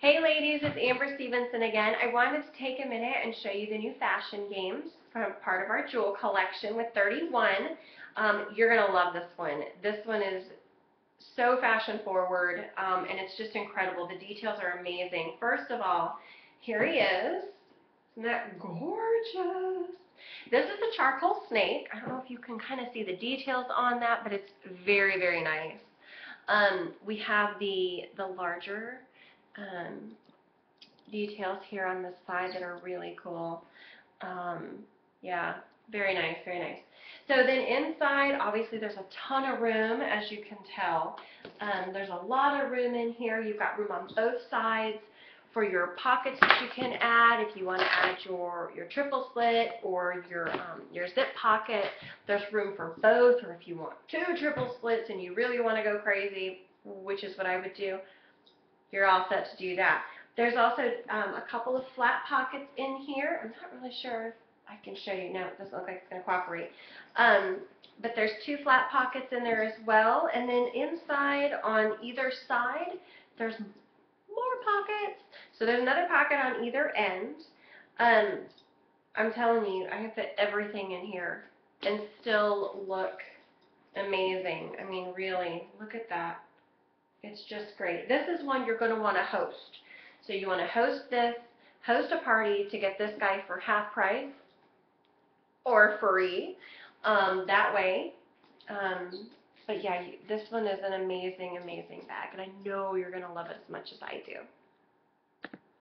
Hey ladies, it's Amber Stevenson again. I wanted to take a minute and show you the new fashion games from part of our Jewell collection with 31. Um, you're going to love this one. This one is so fashion forward um, and it's just incredible. The details are amazing. First of all, here he is. Isn't that gorgeous? This is the charcoal snake. I don't know if you can kind of see the details on that, but it's very, very nice. Um, we have the, the larger um, details here on the side that are really cool. Um, yeah, very nice, very nice. So then inside, obviously there's a ton of room, as you can tell. Um, there's a lot of room in here. You've got room on both sides for your pockets that you can add if you want to add your, your triple slit or your, um, your zip pocket. There's room for both, or if you want two triple slits and you really want to go crazy, which is what I would do, you're all set to do that. There's also um, a couple of flat pockets in here. I'm not really sure if I can show you. No, it doesn't look like it's going to cooperate. Um, but there's two flat pockets in there as well. And then inside on either side, there's more pockets. So there's another pocket on either end. Um, I'm telling you, I have fit everything in here and still look amazing. I mean, really, look at that. It's just great. This is one you're going to want to host. So you want to host this, host a party to get this guy for half price or free. Um, that way. Um, but yeah, this one is an amazing, amazing bag, and I know you're going to love it as much as I do.